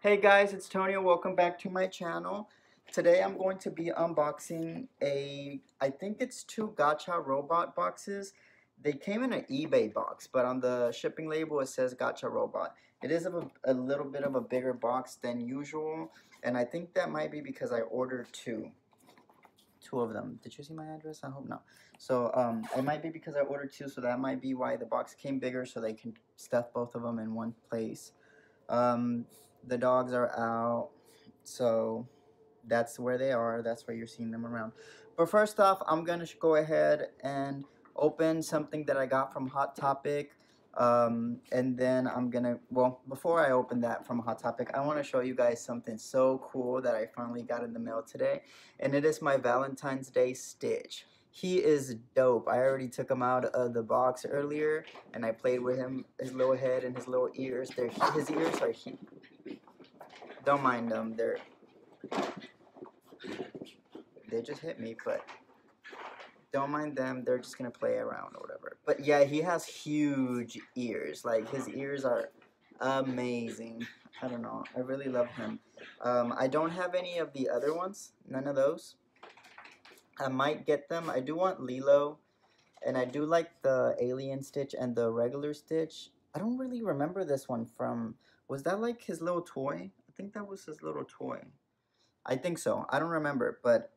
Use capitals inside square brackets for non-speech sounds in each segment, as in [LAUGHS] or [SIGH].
Hey guys, it's Tony and welcome back to my channel. Today I'm going to be unboxing a, I think it's two Gacha Robot boxes. They came in an eBay box, but on the shipping label it says Gacha Robot. It is a, a little bit of a bigger box than usual, and I think that might be because I ordered two. Two of them. Did you see my address? I hope not. So um, it might be because I ordered two, so that might be why the box came bigger, so they can stuff both of them in one place. Um, the dogs are out, so that's where they are. That's where you're seeing them around. But first off, I'm going to go ahead and open something that I got from Hot Topic. Um, and then I'm going to, well, before I open that from Hot Topic, I want to show you guys something so cool that I finally got in the mail today. And it is my Valentine's Day Stitch. He is dope. I already took him out of the box earlier, and I played with him, his little head and his little ears. His ears are huge. Don't mind them. They're they just hit me, but don't mind them. They're just gonna play around or whatever. But yeah, he has huge ears. Like his ears are amazing. I don't know. I really love him. Um, I don't have any of the other ones. None of those. I might get them. I do want Lilo. And I do like the alien stitch and the regular stitch. I don't really remember this one from... Was that like his little toy? Think that was his little toy. I think so. I don't remember, but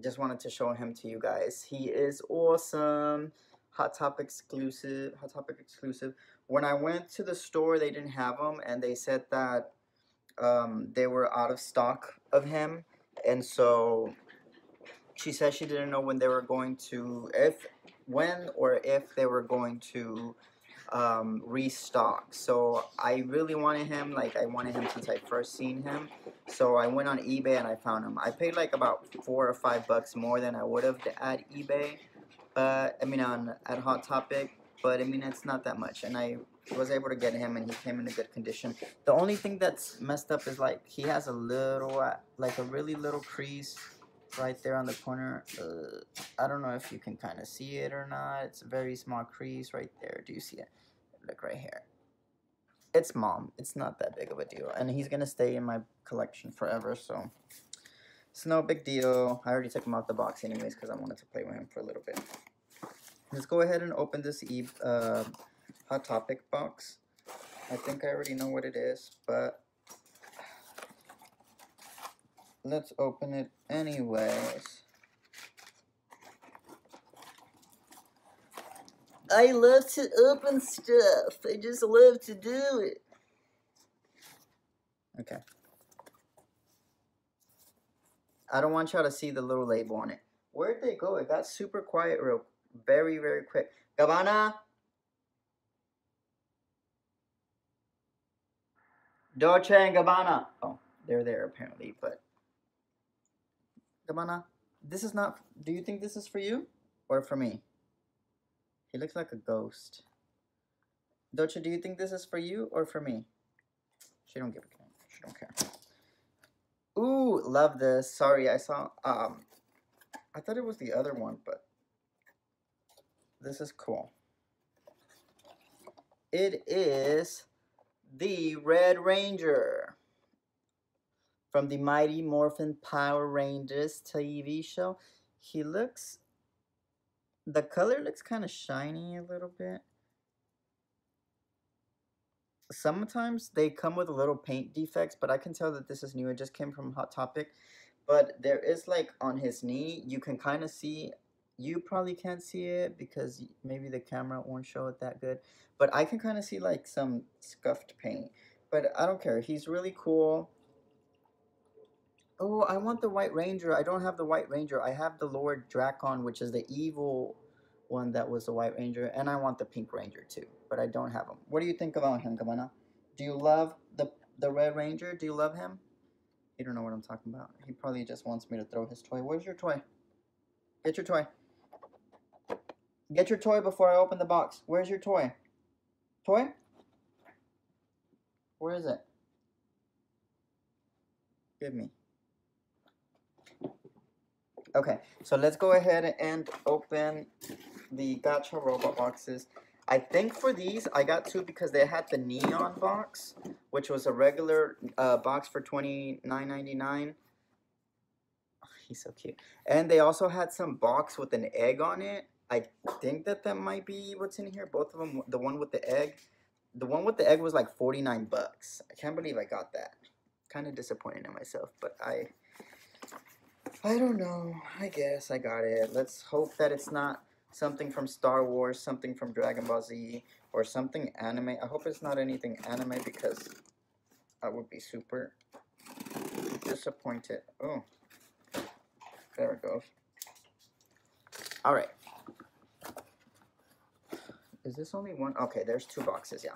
just wanted to show him to you guys. He is awesome. Hot Topic exclusive. Hot Topic exclusive. When I went to the store, they didn't have him, and they said that um, they were out of stock of him, and so she said she didn't know when they were going to, if, when or if they were going to um, restock. So I really wanted him, like I wanted him since I first seen him. So I went on eBay and I found him. I paid like about four or five bucks more than I would have at eBay, but I mean on at Hot Topic. But I mean it's not that much, and I was able to get him, and he came in a good condition. The only thing that's messed up is like he has a little, uh, like a really little crease right there on the corner. Uh, I don't know if you can kind of see it or not. It's a very small crease right there. Do you see it? Look right here. It's mom. It's not that big of a deal. And he's going to stay in my collection forever, so it's no big deal. I already took him out the box anyways because I wanted to play with him for a little bit. Let's go ahead and open this Eve uh, Hot Topic box. I think I already know what it is, but let's open it anyways. I love to open stuff. I just love to do it. Okay. I don't want y'all to see the little label on it. Where'd they go? It got super quiet real very, very quick. Gabbana? Dolce and Gabbana. Oh, they're there apparently, but This is not, do you think this is for you or for me? He looks like a ghost. Dolce, do you think this is for you or for me? She don't give a care. She don't care. Ooh, love this. Sorry, I saw, um, I thought it was the other one, but this is cool. It is the Red Ranger from the Mighty Morphin Power Rangers TV show. He looks, the color looks kind of shiny a little bit. Sometimes they come with a little paint defects, but I can tell that this is new. It just came from Hot Topic. But there is like on his knee, you can kind of see, you probably can't see it because maybe the camera won't show it that good. But I can kind of see like some scuffed paint. But I don't care. He's really cool. Oh, I want the White Ranger. I don't have the White Ranger. I have the Lord Drakkon, which is the evil one that was the White Ranger. And I want the Pink Ranger too, but I don't have him. What do you think about him, Gabbana? Do you love the, the Red Ranger? Do you love him? He don't know what I'm talking about. He probably just wants me to throw his toy. Where's your toy? Get your toy. Get your toy before I open the box. Where's your toy? Toy? Where is it? Give me. Okay, so let's go ahead and open the Gacha robot boxes. I think for these, I got two because they had the neon box, which was a regular uh, box for twenty nine ninety nine. He's so cute. And they also had some box with an egg on it. I think that that might be what's in here. Both of them, the one with the egg, the one with the egg was like forty nine bucks. I can't believe I got that. Kind of disappointed in myself, but I, I don't know. I guess I got it. Let's hope that it's not something from Star Wars, something from Dragon Ball Z, or something anime. I hope it's not anything anime because I would be super disappointed. Oh, there it goes. All right. Is this only one? Okay, there's two boxes, yeah.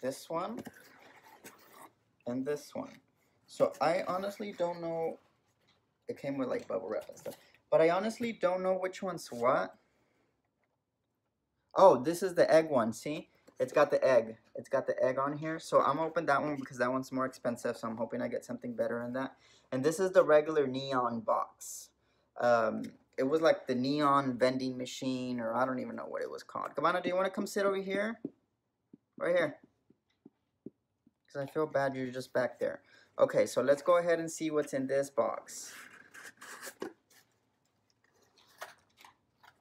This one and this one. So I honestly don't know it came with like bubble wrap and stuff. But I honestly don't know which one's what. Oh, this is the egg one. See? It's got the egg. It's got the egg on here. So I'm open that one because that one's more expensive. So I'm hoping I get something better in that. And this is the regular neon box. Um, it was like the neon vending machine or I don't even know what it was called. Gabbana, do you want to come sit over here? Right here. Because I feel bad you're just back there. Okay, so let's go ahead and see what's in this box.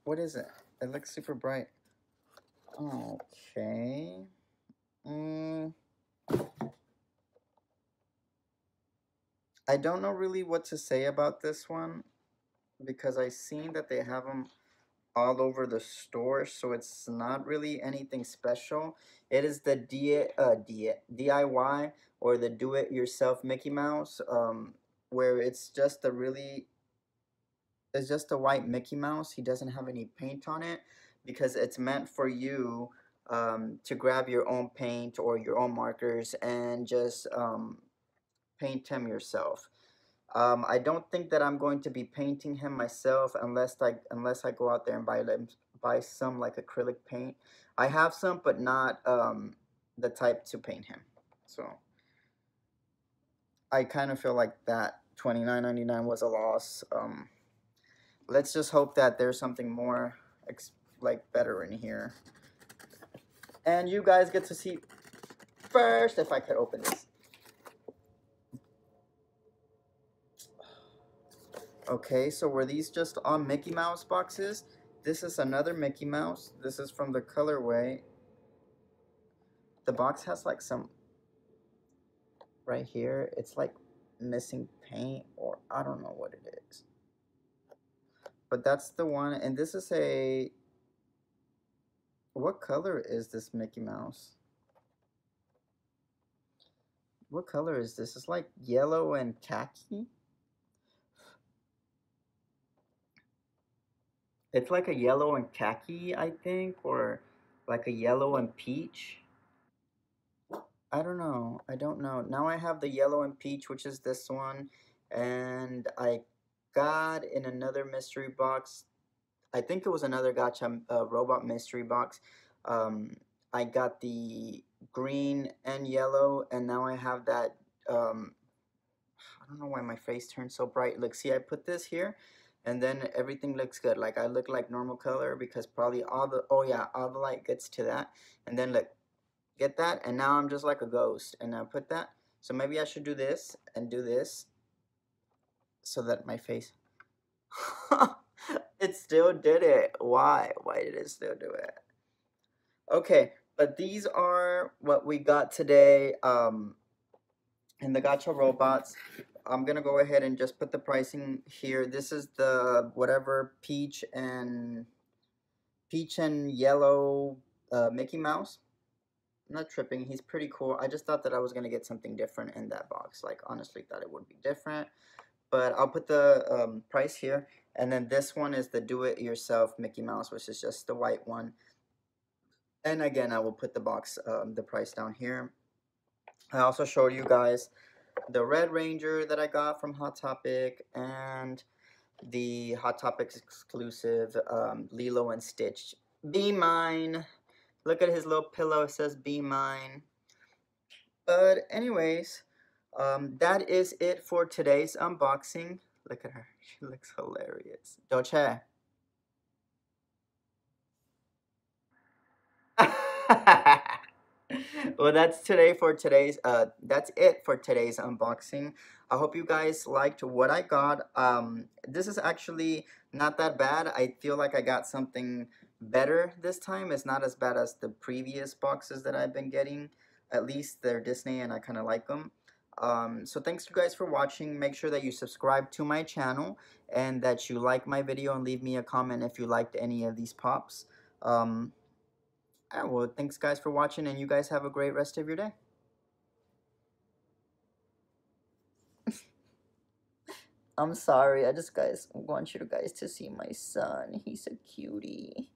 What is it? It looks super bright. Okay. Mm. I don't know really what to say about this one because I seen that they have them all over the store, so it's not really anything special. It is the D, uh, D, DIY or the do-it-yourself Mickey Mouse, um, where it's just a really it's just a white Mickey Mouse. He doesn't have any paint on it because it's meant for you um, to grab your own paint or your own markers and just um, paint him yourself. Um, I don't think that I'm going to be painting him myself unless I unless I go out there and buy buy some like acrylic paint. I have some, but not um, the type to paint him. So I kind of feel like that twenty nine ninety nine was a loss. Um, let's just hope that there's something more like better in here. And you guys get to see first if I could open this. Okay, so were these just on Mickey Mouse boxes? This is another Mickey Mouse. This is from the colorway. The box has like some right here. It's like missing paint or I don't know what it is but that's the one and this is a what color is this Mickey Mouse what color is this it's like yellow and khaki it's like a yellow and khaki I think or like a yellow and peach I don't know I don't know now I have the yellow and peach which is this one and I got in another mystery box. I think it was another Gacha uh, robot mystery box. Um, I got the green and yellow, and now I have that. Um, I don't know why my face turned so bright. Look, see, I put this here, and then everything looks good. Like I look like normal color because probably all the oh yeah, all the light gets to that, and then look, get that, and now I'm just like a ghost. And I put that. So maybe I should do this and do this so that my face [LAUGHS] it still did it why why did it still do it okay but these are what we got today um in the Gacha robots i'm gonna go ahead and just put the pricing here this is the whatever peach and peach and yellow uh, mickey mouse I'm not tripping he's pretty cool i just thought that i was gonna get something different in that box like honestly thought it would be different but I'll put the um, price here. And then this one is the do-it-yourself Mickey Mouse, which is just the white one. And again, I will put the box, um, the price down here. I also showed you guys the Red Ranger that I got from Hot Topic, and the Hot Topic exclusive um, Lilo and Stitch. Be mine. Look at his little pillow. It says be mine. But anyways, um, that is it for today's unboxing. Look at her. [LAUGHS] She looks hilarious. Dolce. [LAUGHS] well, that's today for today's. Uh, that's it for today's unboxing. I hope you guys liked what I got. Um, this is actually not that bad. I feel like I got something better this time. It's not as bad as the previous boxes that I've been getting. At least they're Disney and I kind of like them. Um, so thanks you guys for watching. Make sure that you subscribe to my channel and that you like my video and leave me a comment if you liked any of these pops. Um, yeah, well, thanks guys for watching and you guys have a great rest of your day. [LAUGHS] I'm sorry. I just guys want you guys to see my son. He's a cutie.